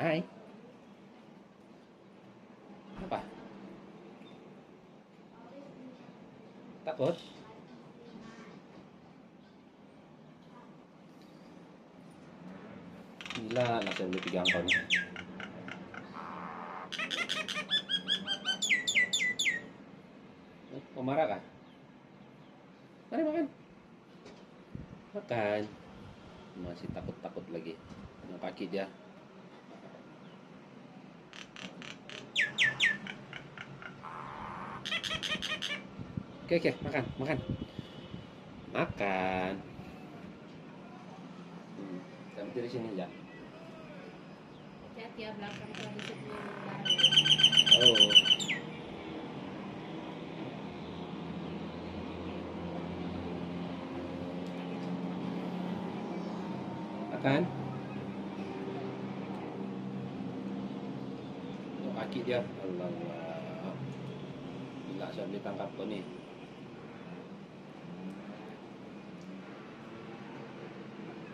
Hai. Apa? Takut? Gila, nasa ulit tigang kau ni. Eh, Mau marah kah? Mari makan. Makan. Masih takut-takut lagi. Dengan kaki dia. Oke, oke, makan, makan. Makan. Hmm, kita berdiri sini ya. Hati-hati ya belakang kalau di situ Oh. Makan. Kaki dia. Allah Allah. Gila saya boleh tangkap kau ni.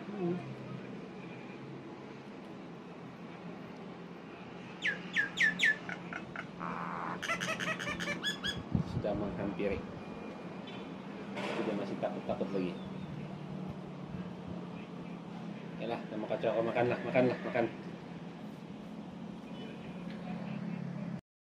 Hmm. Sudah menghampiri. Dia masih takut-takut lagi. Yalah, nama kacau makanlah, makanlah, makan.